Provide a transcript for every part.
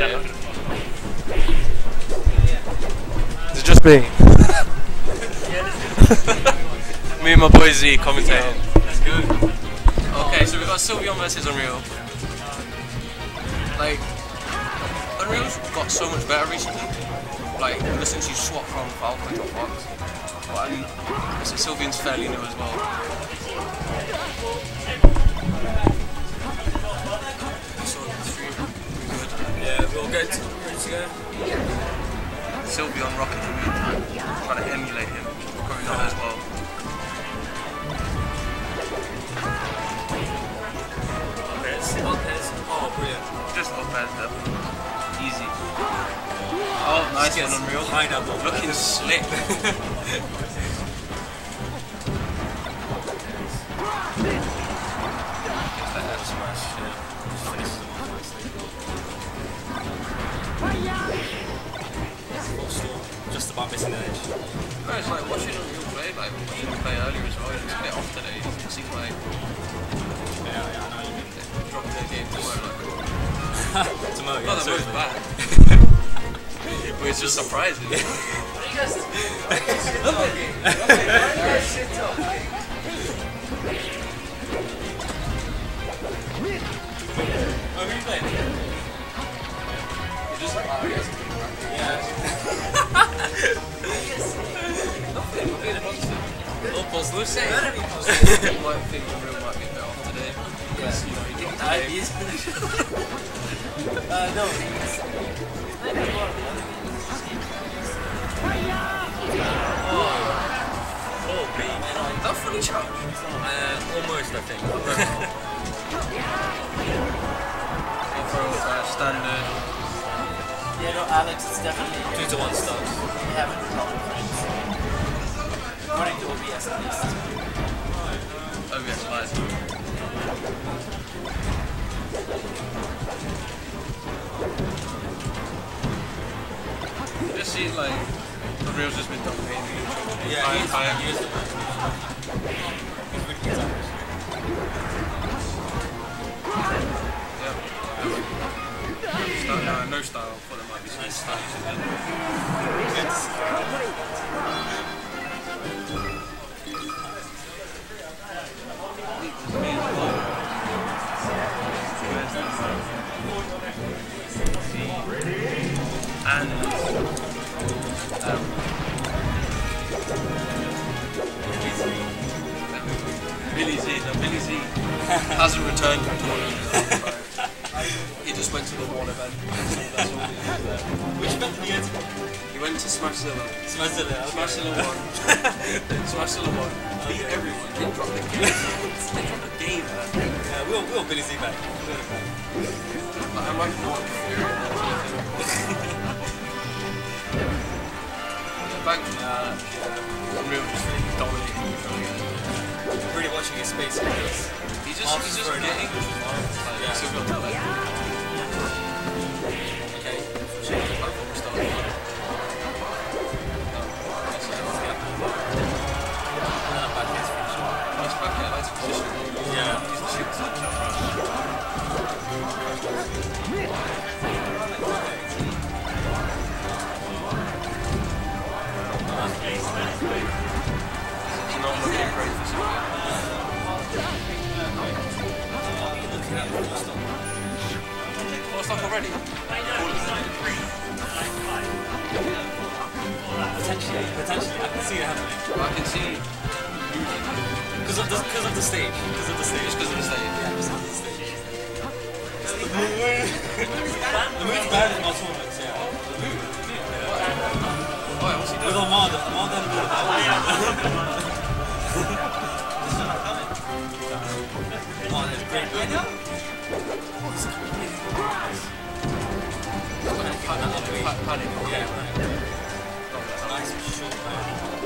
right here. Is it just me? Me and my boy Z commentating. Let's go. Okay, so we've got Sylveon versus Unreal. Like, Unreal's got so much better recently. Like, ever since you swapped from Falcon to Fox. But I'm, so Sylveon's fairly new as well. Sylveon rocking the meantime, trying to emulate him, going on as well. Pairs. One. Oh, brilliant. Just as them. Easy. Oh, nice one, Unreal. Pineapple. Looking slick. Just about missing an edge. No, it's like watching Unreal play, like watching him play earlier as well. He was a bit off today. It seemed like Yeah, yeah, I know you mean. they dropped their game tomorrow. Like, Tomorrow, yeah. not that sorry, both mate. bad. but it's just surprising. Oh, Oh. We'll say. You might think Unreal might be bit off today. Because, you know, he didn't play. Uh, no, he's. Oh, B. That fully charged. Uh, almost, I think. Throw, uh, standard. Yeah, no, Alex, it's definitely. Two to one starts. We haven't problem friends. According to OBS at least. OBS. Just see like the reel's just been dominating the. Uh, yeah, he's, time. He's it. Yeah. Style, no, style. Thought there might be style. And um, Billy Z, no, Billy Z hasn't returned tournament. he just went to the one event. That's all he did there. Which event did he go to? He went to Smashzilla. Smashzilla. okay. Smashzilla won. Smashzilla won. Beat everyone. Drop the game. Drop the game. Yeah, we'll, we'll Billy Z back. I'm like Back, uh, just really dominating the intro again. Really watching his space He's just, he's just getting, Yeah. Potentially, potentially. I can see it happening. I can see Because of the, of the stage. Because of the stage. because of the stage. Yeah, because of the stage. the moon. the moon's bad in our tournaments, yeah. Oh, yeah, what's he With doing? Armada. Armada and Armada. Oh, oh that's great. I know. Oh, pa- Panic. Yeah, nice short man.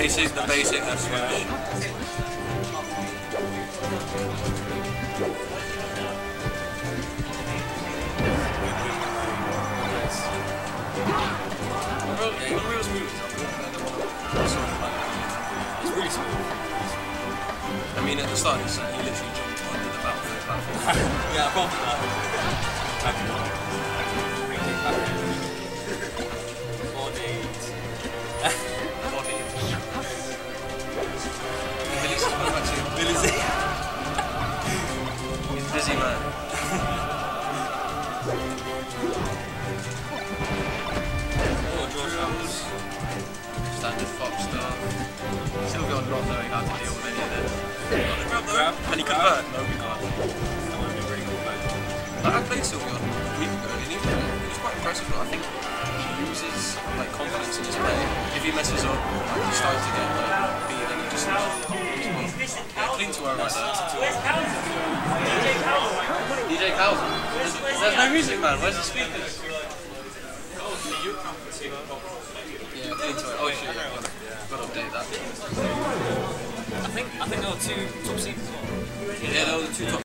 more better than sort of smooth. I mean, at the start, he literally jumped onto the battlefield. Yeah, I can't do Standard Fox stuff. Sylveon not knowing how to deal with any of this. Grab, grab. Can he convert? No, he can't. That would be really. Like, I played Sylveon a week ago and he, he was quite impressive, but I think he loses like confidence in his play. If he messes up, like, he starts to get like beat and he just yeah, clean to her right there. DJ Calvin. There's, there's no music, man. Where's the speakers? Clean her. Oh shit, yeah. Gotta update that. I think I think there were two top seeds as well. Yeah, those are the two top